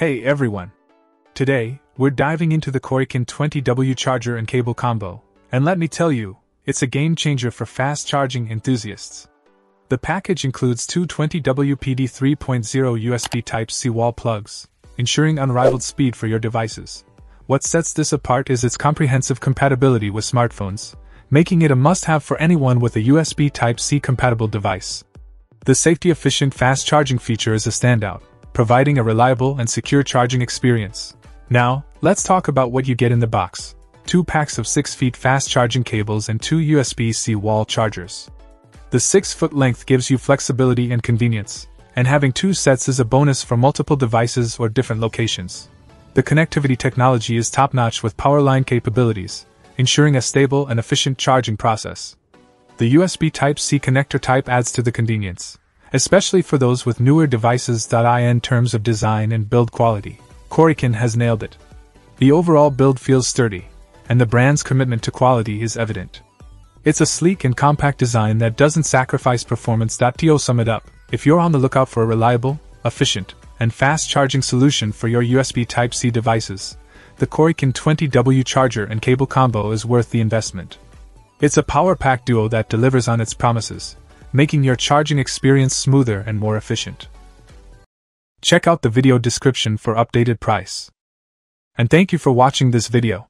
Hey everyone! Today, we're diving into the Coreykin 20W charger and cable combo, and let me tell you, it's a game changer for fast charging enthusiasts. The package includes two 20W PD 3.0 USB Type C wall plugs, ensuring unrivaled speed for your devices. What sets this apart is its comprehensive compatibility with smartphones, making it a must have for anyone with a USB Type C compatible device. The safety efficient fast charging feature is a standout providing a reliable and secure charging experience. Now, let's talk about what you get in the box. Two packs of 6 feet fast charging cables and two USB C wall chargers. The 6 foot length gives you flexibility and convenience, and having two sets is a bonus for multiple devices or different locations. The connectivity technology is top notch with powerline capabilities, ensuring a stable and efficient charging process. The USB Type C connector type adds to the convenience, especially for those with newer devices. In terms of design and build quality, Coreykin has nailed it. The overall build feels sturdy, and the brand's commitment to quality is evident. It's a sleek and compact design that doesn't sacrifice performance. To sum it up, if you're on the lookout for a reliable, efficient, and fast charging solution for your USB Type C devices, the Coreykin 20W charger and cable combo is worth the investment. It's a power pack duo that delivers on its promises, making your charging experience smoother and more efficient. Check out the video description for updated price. And thank you for watching this video.